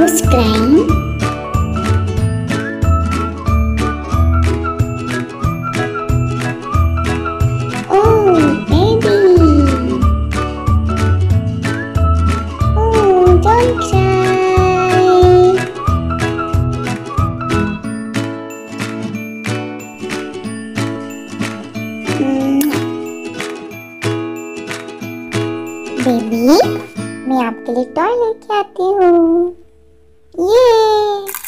was crying? Baby मैं आपके लिए टॉय लेके आती हूँ। ये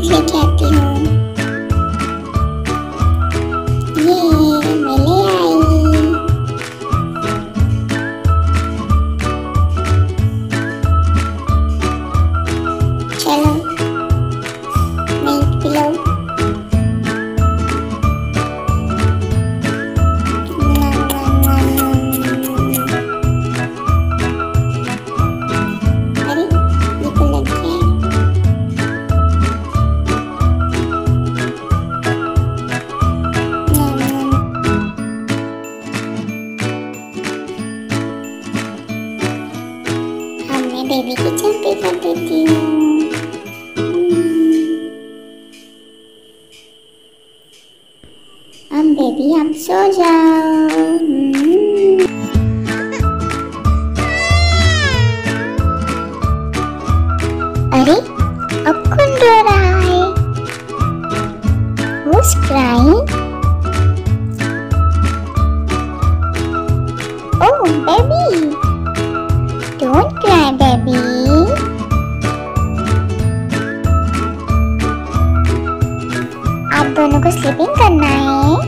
Thanks for catching बेबी की चलती कर देती हूँ अब बेबी आप सो जाओ हम्म। अरे, अब कौन रो रहा है Who's crying? दोनों को स्लीपिंग करना है।